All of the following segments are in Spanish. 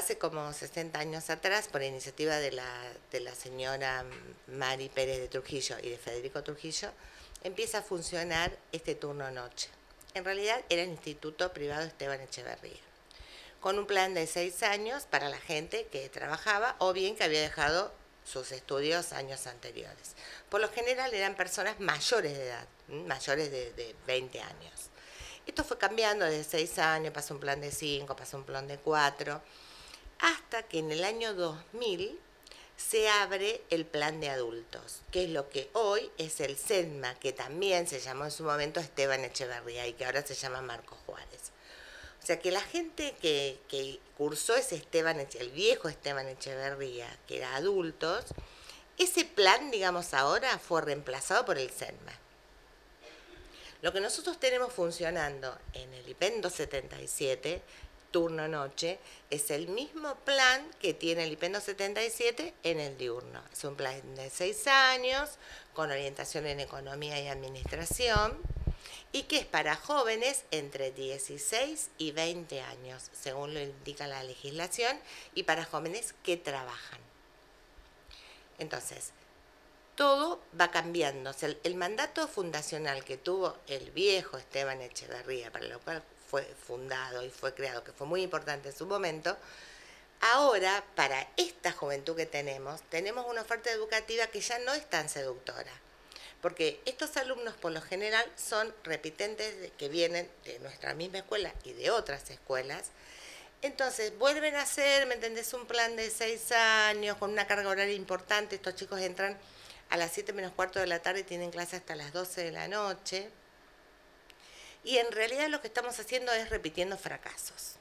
hace como 60 años atrás, por iniciativa de la, de la señora Mari Pérez de Trujillo y de Federico Trujillo, empieza a funcionar este turno noche. En realidad era el Instituto Privado Esteban Echeverría, con un plan de seis años para la gente que trabajaba o bien que había dejado sus estudios años anteriores. Por lo general eran personas mayores de edad, mayores de, de 20 años. Esto fue cambiando de seis años, pasó un plan de cinco, pasó un plan de cuatro, hasta que en el año 2000 se abre el plan de adultos, que es lo que hoy es el SEDMA, que también se llamó en su momento Esteban Echeverría y que ahora se llama Marcos Juárez. O sea que la gente que, cursó ese Esteban, el viejo Esteban Echeverría, que era adultos, ese plan, digamos ahora, fue reemplazado por el SEDMA. Lo que nosotros tenemos funcionando en el IPEN 277 turno noche, es el mismo plan que tiene el IPEN 277 en el diurno. Es un plan de seis años, con orientación en economía y administración, y que es para jóvenes entre 16 y 20 años, según lo indica la legislación, y para jóvenes que trabajan. Entonces, todo va cambiando. el, mandato fundacional que tuvo el viejo Esteban Echeverría, para lo cual fue fundado y fue creado, que fue muy importante en su momento, ahora para esta juventud que tenemos, tenemos una oferta educativa que ya no es tan seductora. Porque estos alumnos por lo general son repitentes que vienen de nuestra misma escuela y de otras escuelas. Entonces vuelven a hacer, ¿me entendés? Un plan de seis años con una carga horaria importante. Estos chicos entran a las 7 menos cuarto de la tarde tienen clase hasta las 12 de la noche. Y en realidad lo que estamos haciendo es repitiendo fracasos.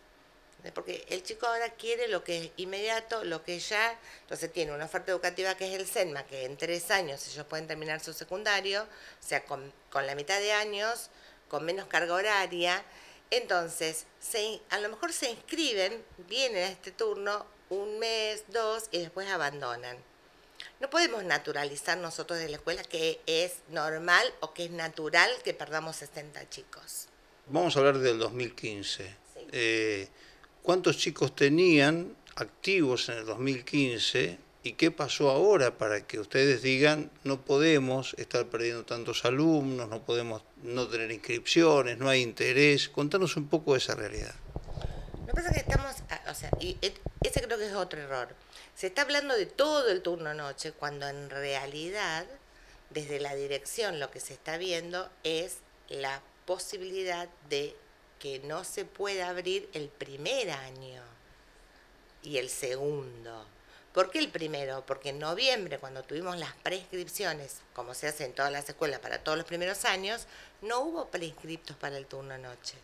Porque el chico ahora quiere lo que es inmediato, lo que ya, entonces tiene una oferta educativa que es el SENMA, que en tres años ellos pueden terminar su secundario, o sea, con, la mitad de años, con menos carga horaria. Entonces, se, a lo mejor se inscriben, vienen a este turno un mes, dos, y después abandonan. No podemos naturalizar nosotros de la escuela que es normal o que es natural que perdamos 60 chicos. Vamos a hablar del 2015. Eh, ¿Cuántos chicos tenían activos en el 2015 y qué pasó ahora para que ustedes digan no podemos estar perdiendo tantos alumnos, no podemos no tener inscripciones, no hay interés? Contanos un poco de esa realidad. Lo que pasa es que estamos, o sea, y ese creo que es otro error se está hablando de todo el turno noche, cuando en realidad, desde la dirección, lo que se está viendo es la posibilidad de que no se pueda abrir el primer año y el segundo. ¿Por qué el primero? Porque en noviembre, cuando tuvimos las prescripciones, como se hace en todas las escuelas para todos los primeros años, no hubo prescriptos para el turno noche.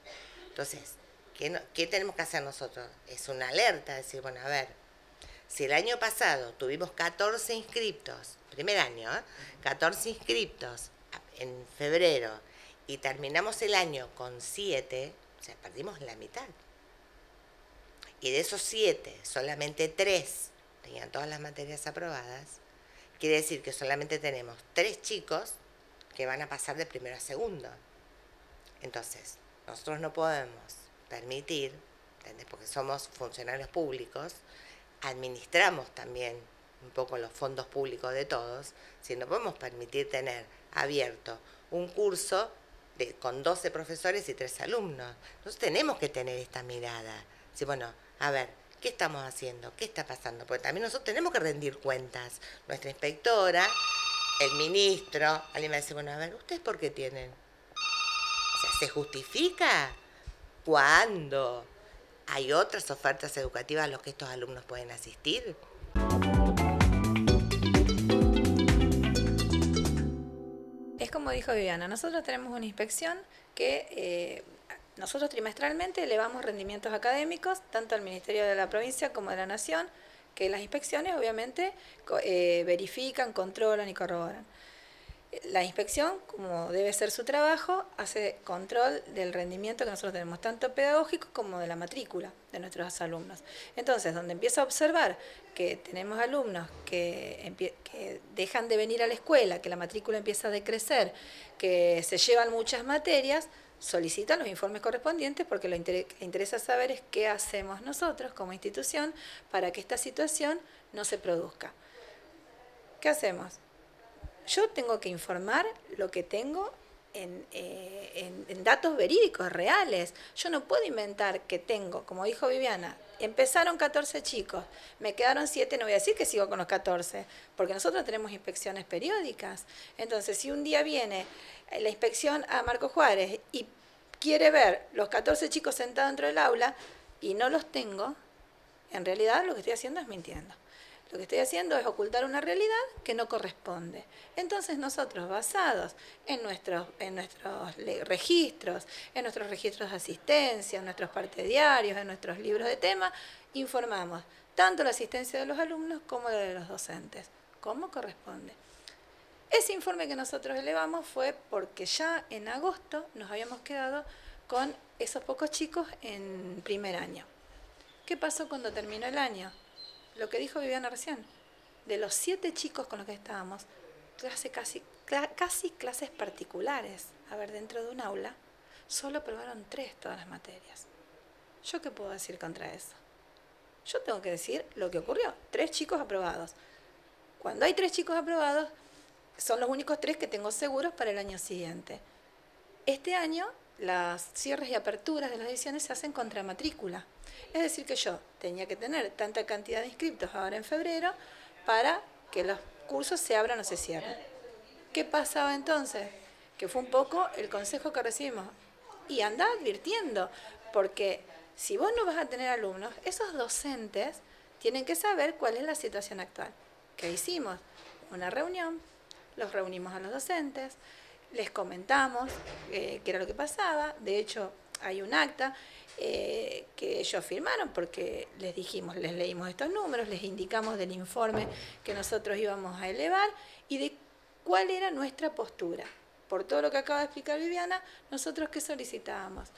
Entonces, ¿qué, ¿qué tenemos que hacer nosotros? Es una alerta, decir, bueno, a ver, si el año pasado tuvimos 14 inscriptos, primer año, 14 ¿eh? inscriptos en febrero y terminamos el año con 7, o sea, perdimos la mitad. Y de esos 7, solamente 3 tenían todas las materias aprobadas. Quiere decir que solamente tenemos 3 chicos que van a pasar de primero a segundo. Entonces, nosotros no podemos permitir, porque somos funcionarios públicos, administramos también un poco los fondos públicos de todos, si no podemos permitir tener abierto un curso de, con 12 profesores y 3 alumnos. Entonces tenemos que tener esta mirada. Si, bueno, a ver, ¿qué estamos haciendo? ¿Qué está pasando? Porque también nosotros tenemos que rendir cuentas. Nuestra inspectora, el ministro, alguien me dice, bueno, a ver, ¿ustedes por qué tienen? O sea, ¿se justifica? ¿Cuándo? ¿Hay otras ofertas educativas a las que estos alumnos pueden asistir? Es como dijo Viviana, nosotros tenemos una inspección que eh, nosotros trimestralmente elevamos rendimientos académicos, tanto al Ministerio de la Provincia como de la Nación, que las inspecciones obviamente eh, verifican, controlan y corroboran. La inspección, como debe ser su trabajo, hace control del rendimiento que nosotros tenemos, tanto pedagógico como de la matrícula de nuestros alumnos. Entonces, donde empieza a observar que tenemos alumnos que, dejan de venir a la escuela, que la matrícula empieza a decrecer, que se llevan muchas materias, solicitan los informes correspondientes porque lo que interesa saber es qué hacemos nosotros como institución para que esta situación no se produzca. ¿Qué hacemos? Yo tengo que informar lo que tengo eh, en, datos verídicos, reales. Yo no puedo inventar que tengo, como dijo Viviana, empezaron 14 chicos, me quedaron 7, no voy a decir que sigo con los 14, porque nosotros tenemos inspecciones periódicas. Entonces, si un día viene la inspección a Marco Juárez y quiere ver los 14 chicos sentados dentro del aula y no los tengo, en realidad lo que estoy haciendo es mintiendo. Lo que estoy haciendo es ocultar una realidad que no corresponde. Entonces nosotros, basados en nuestros, en nuestros registros, en nuestros registros de asistencia, en nuestros diarios, en nuestros libros de tema, informamos tanto la asistencia de los alumnos como la de los docentes, como corresponde. Ese informe que nosotros elevamos fue porque ya en agosto nos habíamos quedado con esos pocos chicos en primer año. ¿Qué pasó cuando terminó el año? Lo que dijo Viviana recién, de los siete chicos con los que estábamos, clase casi, casi clases particulares, a ver, dentro de un aula, solo aprobaron tres todas las materias. ¿Yo qué puedo decir contra eso? Yo tengo que decir lo que ocurrió, tres chicos aprobados. Cuando hay tres chicos aprobados, son los únicos tres que tengo seguros para el año siguiente. Este año, las cierres y aperturas de las ediciones se hacen contra matrícula. Es decir, que yo tenía que tener tanta cantidad de inscriptos ahora en febrero para que los cursos se abran o se cierren. ¿Qué pasaba entonces? Que fue un poco el consejo que recibimos. Y anda advirtiendo, porque si vos no vas a tener alumnos, esos docentes tienen que saber cuál es la situación actual. ¿Qué hicimos? Una reunión, los reunimos a los docentes, les comentamos eh, qué era lo que pasaba, de hecho hay un acta eh, que ellos firmaron porque les dijimos, les leímos estos números, les indicamos del informe que nosotros íbamos a elevar y de cuál era nuestra postura. Por todo lo que acaba de explicar Viviana, nosotros qué solicitábamos.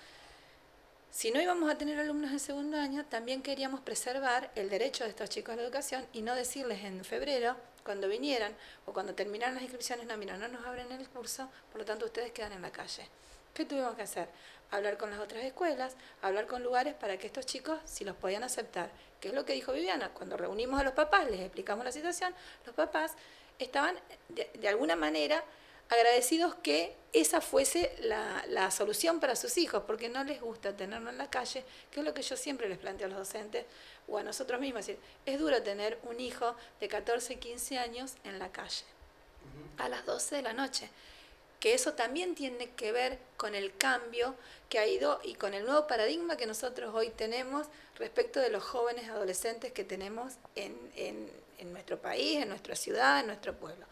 Si no íbamos a tener alumnos en segundo año, también queríamos preservar el derecho de estos chicos a la educación y no decirles en febrero, cuando vinieran o cuando terminaran las inscripciones, no, mira, no nos abren el curso, por lo tanto ustedes quedan en la calle. ¿Qué tuvimos que hacer? Hablar con las otras escuelas, hablar con lugares para que estos chicos, si los podían aceptar, que es lo que dijo Viviana, cuando reunimos a los papás, les explicamos la situación, los papás estaban de, alguna manera agradecidos que esa fuese la, la, solución para sus hijos, porque no les gusta tenerlo en la calle, que es lo que yo siempre les planteo a los docentes o a nosotros mismos. Es, decir, es duro tener un hijo de 14, 15 años en la calle a las 12 de la noche que eso también tiene que ver con el cambio que ha ido y con el nuevo paradigma que nosotros hoy tenemos respecto de los jóvenes adolescentes que tenemos en, en, nuestro país, en nuestra ciudad, en nuestro pueblo.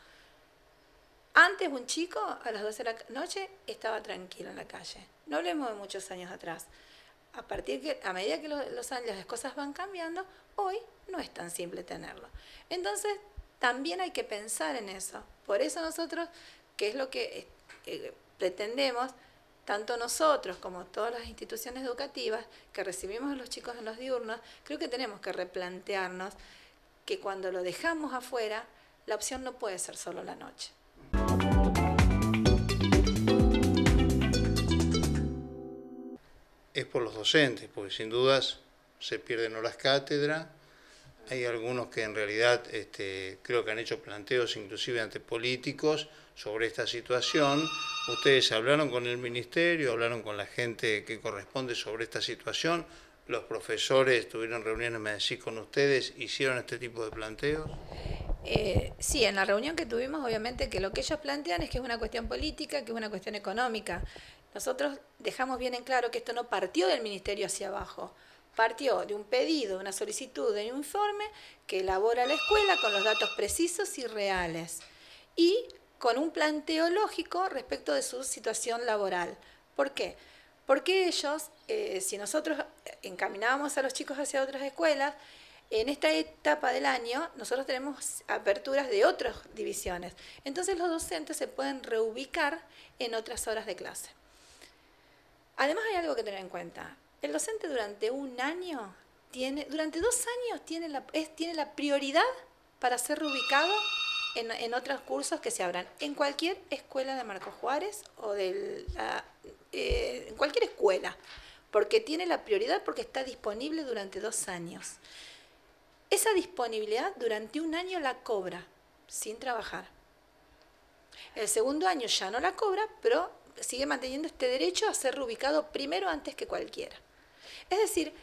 Antes un chico a las 12 de la noche estaba tranquilo en la calle. No hablemos de muchos años atrás. A partir que, a medida que los años las cosas van cambiando, hoy no es tan simple tenerlo. Entonces, también hay que pensar en eso. Por eso nosotros, que es lo que pretendemos, tanto nosotros como todas las instituciones educativas que recibimos a los chicos en los diurnos, creo que tenemos que replantearnos que cuando lo dejamos afuera, la opción no puede ser solo la noche. Es por los docentes, porque sin dudas se pierden horas cátedra, hay algunos que en realidad este, creo que han hecho planteos inclusive ante políticos sobre esta situación. Ustedes hablaron con el ministerio, hablaron con la gente que corresponde sobre esta situación. Los profesores tuvieron reuniones, me decís, con ustedes, hicieron este tipo de planteos. Eh, sí, en la reunión que tuvimos, obviamente que lo que ellos plantean es que es una cuestión política, que es una cuestión económica. Nosotros dejamos bien en claro que esto no partió del ministerio hacia abajo partió de un pedido, una solicitud de un informe que elabora la escuela con los datos precisos y reales y con un planteo lógico respecto de su situación laboral. ¿Por qué? Porque ellos, eh, si nosotros encaminábamos a los chicos hacia otras escuelas, en esta etapa del año nosotros tenemos aperturas de otras divisiones. Entonces los docentes se pueden reubicar en otras horas de clase. Además hay algo que tener en cuenta. El docente durante un año tiene, durante dos años tiene la, tiene la prioridad para ser reubicado en, en, otros cursos que se abran en cualquier escuela de Marco Juárez o de eh, en cualquier escuela, porque tiene la prioridad porque está disponible durante dos años. Esa disponibilidad durante un año la cobra sin trabajar. El segundo año ya no la cobra, pero sigue manteniendo este derecho a ser reubicado primero antes que cualquiera. Es decir,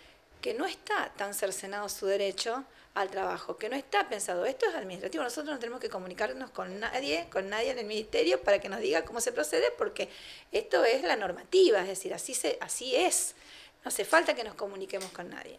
que no está tan cercenado su derecho al trabajo, que no está pensado, esto es administrativo, nosotros no tenemos que comunicarnos con nadie, con nadie en el ministerio para que nos diga cómo se procede, porque esto es la normativa, es decir, así, se, así es, no hace falta que nos comuniquemos con nadie.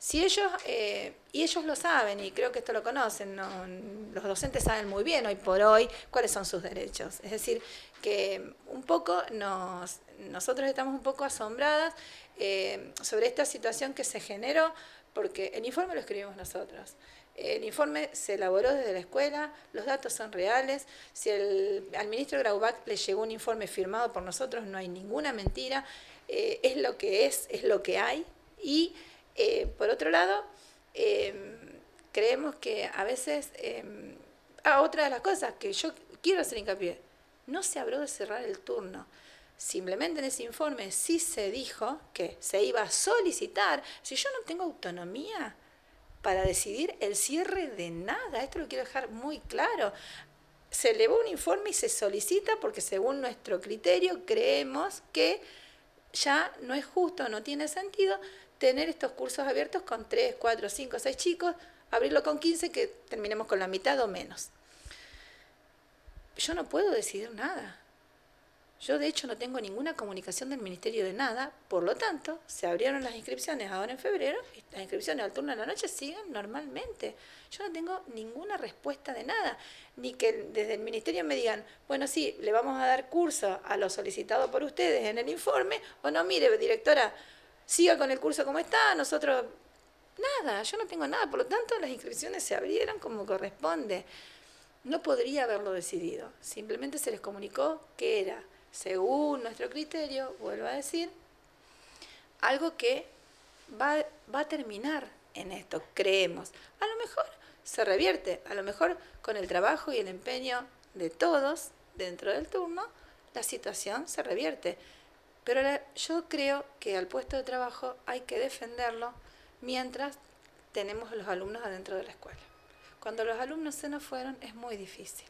Si ellos, eh, y ellos lo saben, y creo que esto lo conocen, los docentes saben muy bien hoy por hoy cuáles son sus derechos. Es decir, que un poco nos, nosotros estamos un poco asombradas eh, sobre esta situación que se generó, porque el informe lo escribimos nosotros. El informe se elaboró desde la escuela, los datos son reales. Si el, al ministro Graubach le llegó un informe firmado por nosotros, no hay ninguna mentira. Eh, es lo que es, es lo que hay. Y eh, por otro lado, em, creemos que a veces, eh, otra de las cosas que yo quiero hacer hincapié, no se habló de cerrar el turno. Simplemente en ese informe sí se dijo que se iba a solicitar, si yo no tengo autonomía para decidir el cierre de nada, esto lo quiero dejar muy claro. Se elevó un informe y se solicita porque según nuestro criterio creemos que ya no es justo, no tiene sentido tener estos cursos abiertos con 3, 4, 5, 6 chicos, abrirlo con 15 que terminemos con la mitad o menos. Yo no puedo decidir nada. Yo de hecho no tengo ninguna comunicación del Ministerio de nada, por lo tanto, se abrieron las inscripciones ahora en febrero las inscripciones al turno de la noche siguen normalmente. Yo no tengo ninguna respuesta de nada, ni que desde el Ministerio me digan, bueno, sí, le vamos a dar curso a lo solicitado por ustedes en el informe, o no, mire, directora, siga con el curso como está, nosotros nada, yo no tengo nada, por lo tanto las inscripciones se abrieron como corresponde. No podría haberlo decidido, simplemente se les comunicó que era, según nuestro criterio, vuelvo a decir, algo que va, va a terminar en esto, creemos. A lo mejor se revierte, a lo mejor con el trabajo y el empeño de todos dentro del turno, la situación se revierte. Pero yo creo que al puesto de trabajo hay que defenderlo mientras tenemos los alumnos adentro de la escuela. Cuando los alumnos se nos fueron es muy difícil.